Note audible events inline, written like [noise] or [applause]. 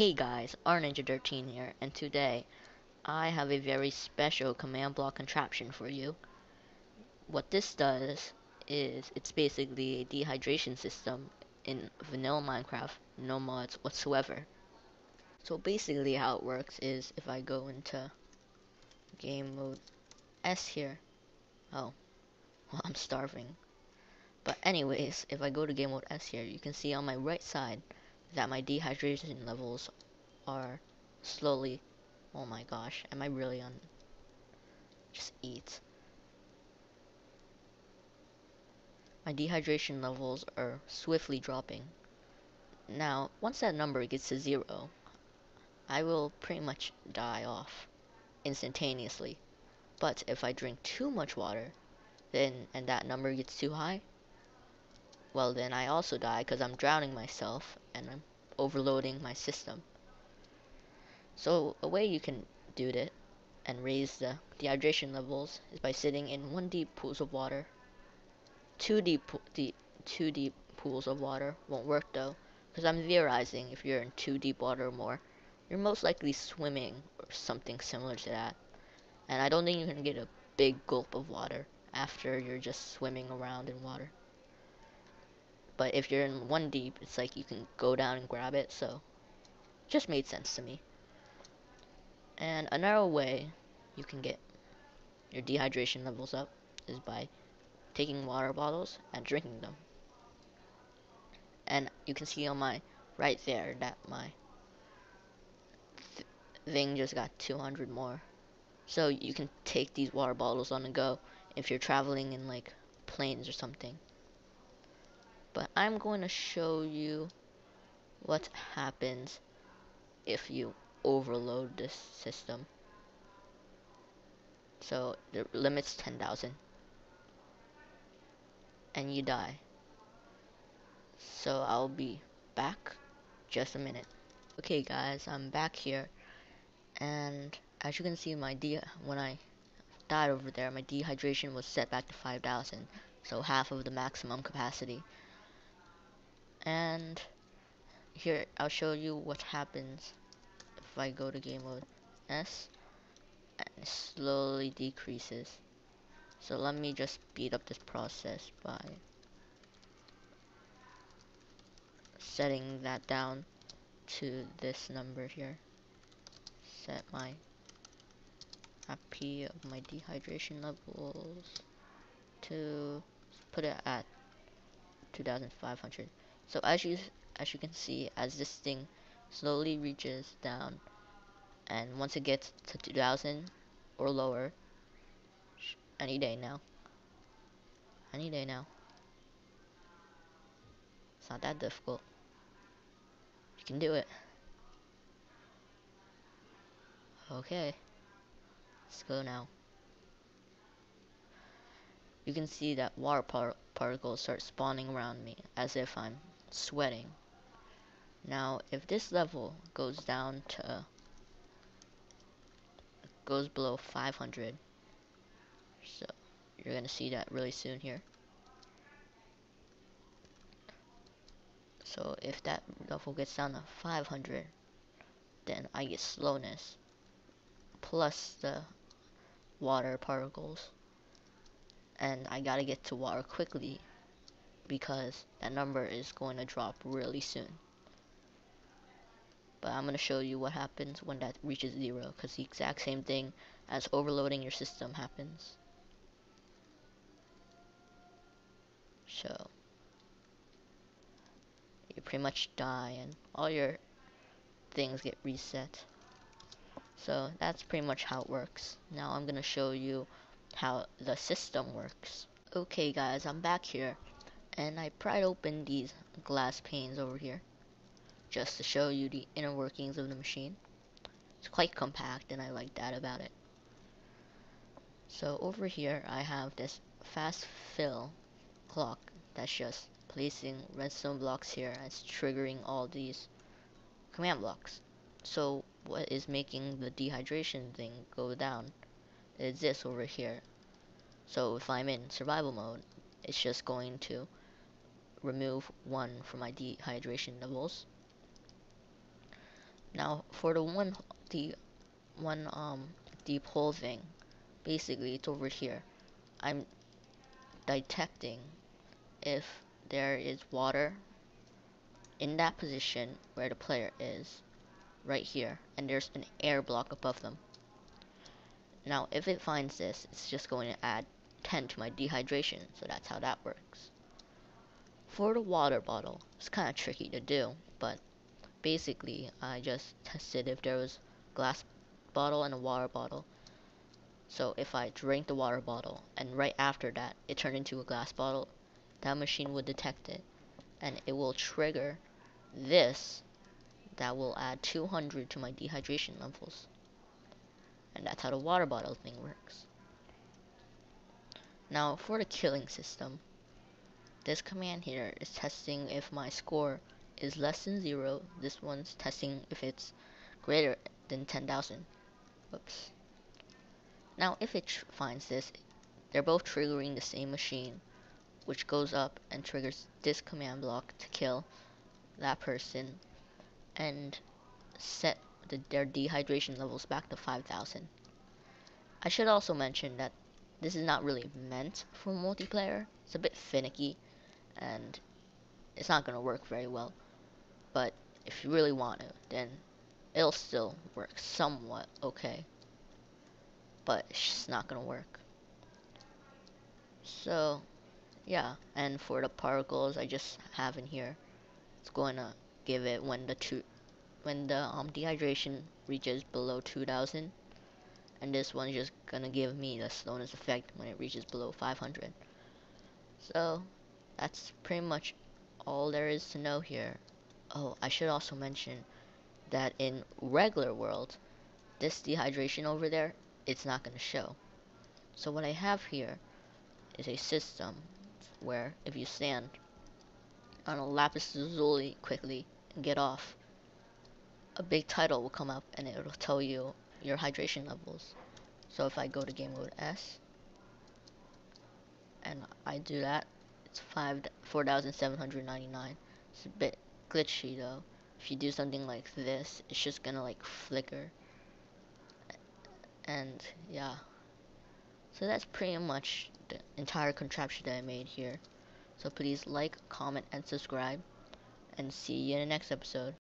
Hey guys, rNinja13 here, and today I have a very special command block contraption for you. What this does is it's basically a dehydration system in vanilla Minecraft, no mods whatsoever. So basically how it works is if I go into game mode S here, oh, well [laughs] I'm starving. But anyways, if I go to game mode S here, you can see on my right side that my dehydration levels are slowly oh my gosh am I really on just eat. My dehydration levels are swiftly dropping. Now once that number gets to zero I will pretty much die off instantaneously. But if I drink too much water then and that number gets too high well then I also die because I'm drowning myself and I'm overloading my system. So a way you can do it and raise the dehydration levels is by sitting in one deep pools of water. Two deep, deep two deep pools of water won't work though, because I'm theorizing if you're in two deep water or more, you're most likely swimming or something similar to that. And I don't think you can get a big gulp of water after you're just swimming around in water. But if you're in one deep, it's like you can go down and grab it, so just made sense to me. And another way you can get your dehydration levels up is by taking water bottles and drinking them. And you can see on my right there that my th thing just got 200 more. So you can take these water bottles on the go if you're traveling in like planes or something I'm going to show you what happens if you overload this system. So the limit's 10,000 and you die. So I'll be back just a minute. Okay guys, I'm back here and as you can see my de when I died over there my dehydration was set back to 5,000 so half of the maximum capacity and here I'll show you what happens if I go to game mode. S and slowly decreases. So let me just speed up this process by setting that down to this number here. Set my IP of my dehydration levels to put it at 2500 so as you as you can see, as this thing slowly reaches down, and once it gets to 2000 or lower, any day now, any day now, it's not that difficult. You can do it. Okay, let's go now. You can see that water par particles start spawning around me as if I'm sweating. Now, if this level goes down to, goes below 500, so you're to see that really soon here. So if that level gets down to 500, then I get slowness, plus the water particles, and I gotta get to water quickly because that number is going to drop really soon. But I'm going to show you what happens when that reaches zero because the exact same thing as overloading your system happens. So you pretty much die and all your things get reset. So that's pretty much how it works. Now I'm going to show you how the system works. Okay guys, I'm back here and I pried open these glass panes over here just to show you the inner workings of the machine. It's quite compact and I like that about it. So over here I have this fast fill clock that's just placing redstone blocks here and it's triggering all these command blocks. So what is making the dehydration thing go down is this over here. So if I'm in survival mode, it's just going to remove one from my dehydration levels. Now for the one the one um deep hole thing, basically it's over here. I'm detecting if there is water in that position where the player is right here and there's an air block above them now if it finds this it's just going to add 10 to my dehydration so that's how that works for the water bottle. It's kind of tricky to do but basically I just tested if there was glass bottle and a water bottle. So if I drink the water bottle and right after that it turned into a glass bottle that machine would detect it and it will trigger this that will add 200 to my dehydration levels. And that's how the water bottle thing works. Now for the killing system this command here is testing if my score is less than zero this one's testing if it's greater than 10,000 whoops now if it finds this they're both triggering the same machine which goes up and triggers this command block to kill that person and set the, their dehydration levels back to 5000. I should also mention that this is not really meant for multiplayer. It's a bit finicky and it's not going to work very well. But if you really want to, then it'll still work somewhat okay. But it's just not going to work. So, yeah, and for the particles I just have in here, it's going to give it when the two when the um, dehydration reaches below 2000 and this one's just gonna give me the slowness effect when it reaches below 500 so that's pretty much all there is to know here oh I should also mention that in regular world this dehydration over there it's not gonna show so what I have here is a system where if you stand on a lapis lazuli quickly and get off a big title will come up and it'll tell you your hydration levels. So if I go to game mode S and I do that, it's 5 4,799. It's a bit glitchy though. If you do something like this, it's just gonna like flicker. And yeah. So that's pretty much the entire contraption that I made here. So please like, comment, and subscribe. And see you in the next episode.